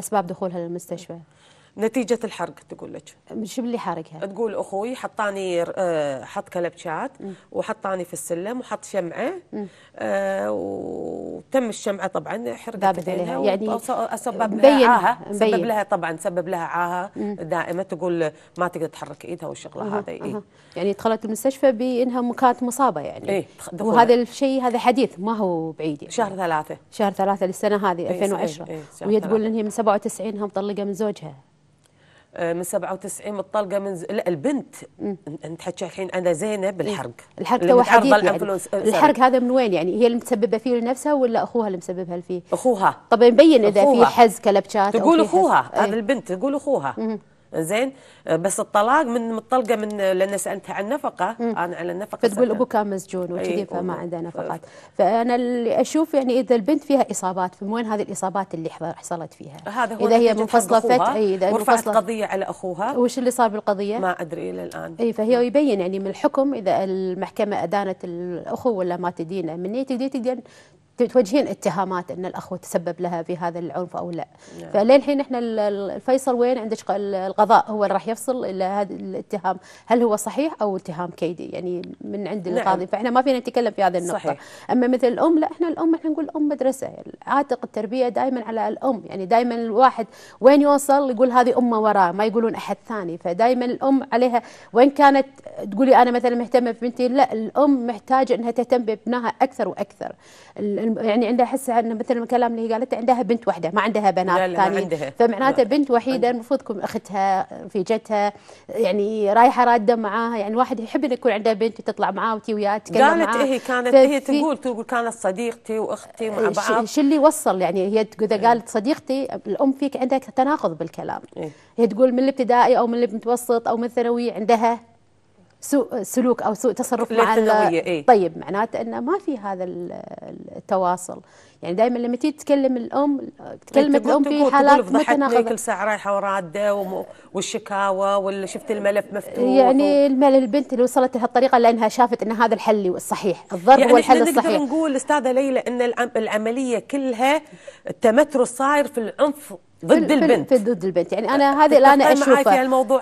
أسباب دخولها للمستشفى. نتيجة الحرق تقول لك شو اللي حارقها؟ تقول أخوي حطاني آه، حط كلبشات وحطاني في السلم وحط شمعة آه، وتم الشمعة طبعا حرقت عليها. يعني مبين- لها عاهه سبب. لها طبعا سبب لها عاهه دائمه تقول ما تقدر تحرك إيدها والشغلة هذا أها. إيه. يعني دخلت المستشفى بإنها كانت مصابة يعني إيه،. وهذا الشيء هذا حديث ما هو بعيد يعني. شهر ثلاثة شهر ثلاثة للسنة هذه إيه، 2010 إيه، إيه، وهي تقول. إن هي من 97 انها مطلقة من زوجها من 97 متطلقة من ز... لا البنت. أنت حكي الحين أنا زينب الحرق الحرق اللي تو حديث يعني. للأنفلونس- الحرق هذا من وين يعني؟ هي اللي متسببة فيه لنفسها ولا أخوها اللي مسببها فيه أخوها. طبعا يبين إذا في. حز كلبشات تقول أخوها. إيه. هذا البنت تقول أخوها. زين. آه، بس الطلاق من متطلقة من لأن سألتها عن نفقة. أنا على النفقة فتقول. ابوه كان مسجون وكذي فما عنده نفقات. فأنا اللي أشوف يعني إذا البنت فيها إصابات فمن وين هذه الإصابات اللي حصلت فيها؟ هذا هو إذا هي منفصلة فت إي إذا ورفعت قضية على أخوها. وش اللي صار بالقضية؟ ما أدري إلى الآن. إي فهي يبين يعني من الحكم إذا المحكمة أدانت الأخو ولا ما تدينه. مني تقدر تقدر توجهين اتهامات إن الاخو تسبب لها في هذا العنف أو لا. نعم. فللحين إحنا ال- ال- الفيصل وين عندك القضاء هو اللي راح يفصل إلى هذا الاتهام. هل هو صحيح أو اتهام كيدي؟ يعني من عند نعم. القاضي. فإحنا ما فينا نتكلم في هذه النقطة. صحيح. أما مثل الأم لا إحنا الأم إحنا نقول الأم مدرسة. يعني عاتق التربية دائما على الأم. يعني دائما الواحد وين يوصل يقول هذه أمه وراه ما يقولون أحد ثاني. فدائما الأم عليها وين كانت تقولي أنا مثلا مهتمة ببنتي؟ لا الأم محتاجة إنها تهتم بابنها أكثر وأكثر. يعني عندها أحس ان مثل الكلام اللي هي قالته عندها بنت واحدة ما عندها بنات ثانيين. فمعناته. بنت وحيدة المفروض تكون أختها رفيجتها يعني رايحة رادة معاها يعني واحد يحب إنه يكون عنده بنت وتطلع معاه وتي وياه تتكلم قالت معاه. هي كانت هي تقول تقول كانت صديقتي وأختي مع بعض. شو اللي وصل؟ يعني هي إذا قالت صديقتي الأم فيك عندها تناقض بالكلام. إيه. هي تقول من الابتدائي أو من المتوسط أو من الثانوي عندها سوء سلوك أو سوء تصرف مع إيه. طيب معناته إنه ما في هذا ال- التواصل. يعني دائما لما تيجي تتكلم الأم تكلمت تقول- الأم في حالات متناقضه كل ساعة رايحة وراده وم- والشكاوى ولا شفت الملف مفتوح يعني المال البنت اللي وصلت لهالطريقة لأنها شافت إن هذا الحل الصحيح الضرب يعني هو الحل إحنا نقدر الصحيح. نقول أستاذة ليلى إن العم- العملية كلها التمتر صاير في العنف ضد في- البنت. في ضد البنت. يعني أنا هذا اللي أنا اشوفه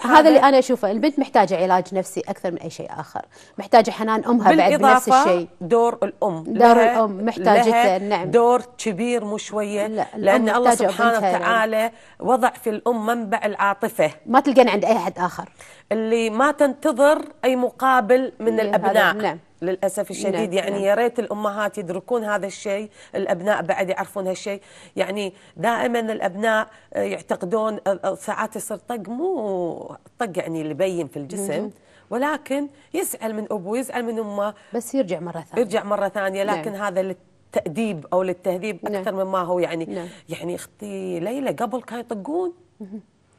هذا اللي؟ أنا أشوفه. البنت محتاجة علاج نفسي أكثر من أي شيء آخر. محتاجة حنان أمها بعد بنفس الشيء. دور الأم. دور الأم محتاجته، نعم. دور كبير مو شوية. لا، لأن الله سبحانه يعني. وتعالى وضع في الأم منبع العاطفة. ما تلقين عند أي أحد آخر. اللي ما تنتظر أي مقابل من الأبناء. نعم. للأسف الشديد نعم، يعني نعم. يا ريت الأمهات يدركون هذا الشيء الأبناء بعد يعرفون هالشيء يعني دائما الأبناء يعتقدون ساعات يصير طق مو طق يعني اللي يبين في الجسم ولكن يزعل من أبوه يزعل من أمه بس يرجع مرة ثانية يرجع مرة ثانية لكن نعم. هذا للتأديب أو للتهذيب نعم. أكثر مما هو يعني نعم. يعني أختي ليلى قبل كانوا يطقون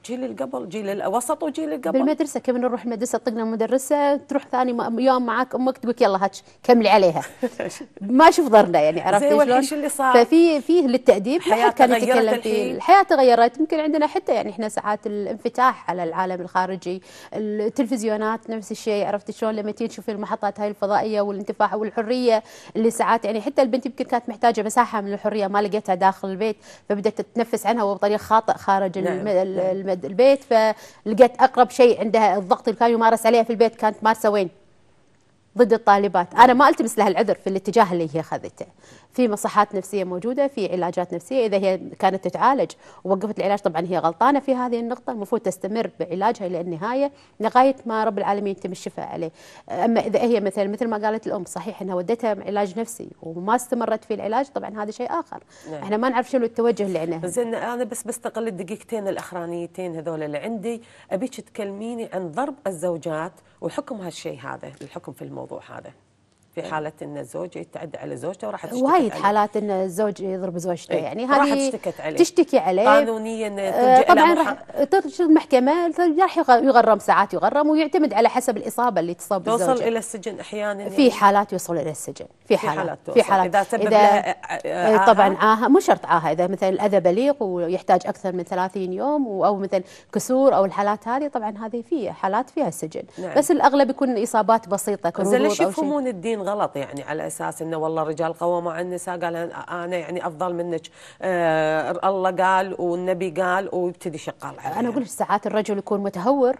جيل اللي قبل جيل الوسط وجيل اللي قبل بالمدرسة كم نروح المدرسة طقنا مدرسة تروح ثاني يوم معاك أمك تقول يلا هاتش كملي عليها ما شوف ضرنا يعني عرفت زي شلون؟ اللي صار؟ ففي فيه للتأديب حد كان تغيرت يتكلم. فيه الحياة تغيرت يمكن عندنا حتى يعني إحنا ساعات الانفتاح على العالم الخارجي التلفزيونات نفس الشيء عرفت شلون لما تيجي تشوف المحطات هاي الفضائية والانتفاح والحرية اللي ساعات يعني حتى البنت يمكن كانت محتاجة مساحة من الحرية ما لقيتها داخل البيت فبدأت تتنفس عنها وبطريقه خاطئ خارج نعم، نعم. البيت فلقيت أقرب شيء عندها الضغط اللي كان يمارس عليها في البيت كانت مارسة وين؟ ضد الطالبات أنا ما ألتمس لها العذر في الاتجاه اللي هي اخذته في مصحات نفسية موجودة في علاجات نفسية إذا هي كانت تتعالج. ووقفت العلاج طبعا هي غلطانة في هذه النقطة المفروض تستمر بعلاجها إلى النهاية لغاية ما رب العالمين يتم الشفاء عليه. أما إذا هي مثلا مثل ما قالت الأم صحيح إنها ودتها علاج نفسي وما استمرت في العلاج طبعا هذا شيء آخر. نعم. إحنا ما نعرف شنو التوجه اللي عندها زين أنا بس بستغل الدقيقتين الأخرانيتين هذول اللي عندي. أبيك تكلميني عن ضرب الزوجات وحكم هالشيء هذا الحكم في الموضوع هذا. في حالة إن الزوج يتعدى على زوجته وراح تشتكي وايد. حالات إن الزوج يضرب زوجته إيه. يعني هذه اشتكت عليه. تشتكي عليه قانونيا آه، تلجأ طبعا راح ترجع المحكمة راح يغ- يغرم ساعات يغرم ويعتمد على حسب الإصابة اللي تصاب توصل إلى السجن أحيانا في حالات يوصل إلى السجن في حالات حالات توصل. في حالات إذا سبب لها آه، عاهة؟ طبعا عاهه مو شرط عاهه إذا مثلا الأذى بليغ ويحتاج أكثر من 30 يوم أو مثلا كسور أو الحالات هذه طبعا هذه في حالات فيها السجن نعم. بس الأغلب يكون إصابات بسيطة كروض ليش يفهمون الدين غلط يعني على أساس إنه والله الرجال قواموا على النساء قال أنا يعني أفضل منك آه الله قال والنبي قال ويبتدي شغال عليها. أنا أقول لك ساعات الرجل يكون متهور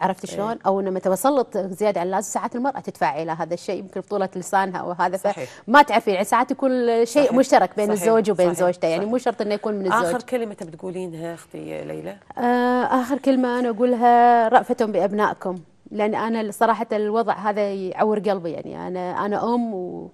عرفت شلون؟ أو إنه متسلط زيادة عن اللازم ساعات المرأة تدفع إلى هذا الشيء يمكن بطولة لسانها أو هذا صحيح. فما تعرفين يعني ساعات يكون شيء صحيح. مشترك بين صحيح. الزوج وبين صحيح. زوجته يعني. مو شرط إنه يكون من الزوج آخر كلمة بتقولينها أختي ليلى آه آخر كلمة أنا أقولها رأفة بأبنائكم لأن أنا صراحة الوضع هذا يعور قلبي يعني. أنا أنا أم و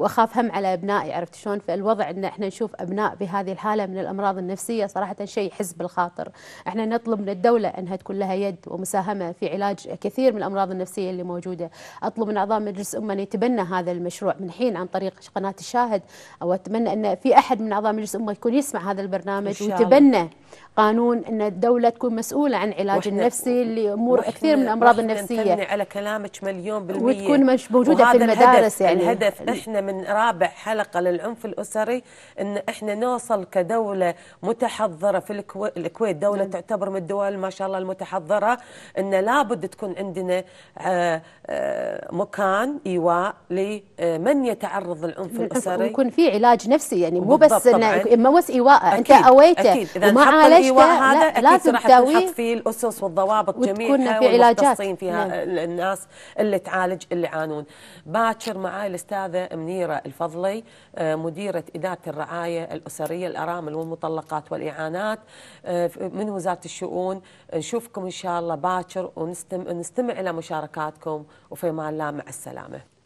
وأخاف هم على أبنائي عرفت شلون؟ فالوضع إن إحنا نشوف أبناء بهذه الحالة من الأمراض النفسية صراحة شيء يحز بالخاطر إحنا نطلب من الدولة إنها تكون لها يد ومساهمة في علاج كثير من الأمراض النفسية اللي موجودة. أطلب من أعضاء مجلس الامه أن يتبنى هذا المشروع من حين عن طريق قناة الشاهد. أو أتمنى إن في أحد من أعضاء مجلس الامه يكون يسمع هذا البرنامج. ويتبنى قانون إن الدولة تكون مسؤولة عن علاج النفسي لامور كثير من الأمراض النفسية. على كلامك مليون بالمية. وتكون مش موجودة في المدارس الهدف يعني. الهدف إحنا من رابع حلقة للعنف الأسري إن إحنا نوصل كدولة متحضرة في الكو- الكويت دولة نعم. تعتبر من الدول ما شاء الله المتحضرة إن لابد تكون عندنا آه، آه، مكان إيواء لمن يتعرض للعنف الأسري ويكون في علاج نفسي يعني مو بس. ما بس إيواء أنت أكيد أويته أكيد إذا وما عالجته هذا لا لازم تداويه فيه الأسس والضوابط جميعها في علاجات. فيها نعم. الناس اللي تعالج اللي يعانون باكر معاي الأستاذة منيرة الفضلي آه، مديرة إدارة الرعاية الأسرية الأرامل والمطلقات والإعانات آه، من وزارة الشؤون. نشوفكم إن شاء الله باكر ونستمع إلى مشاركاتكم. وفي أمان الله مع السلامة.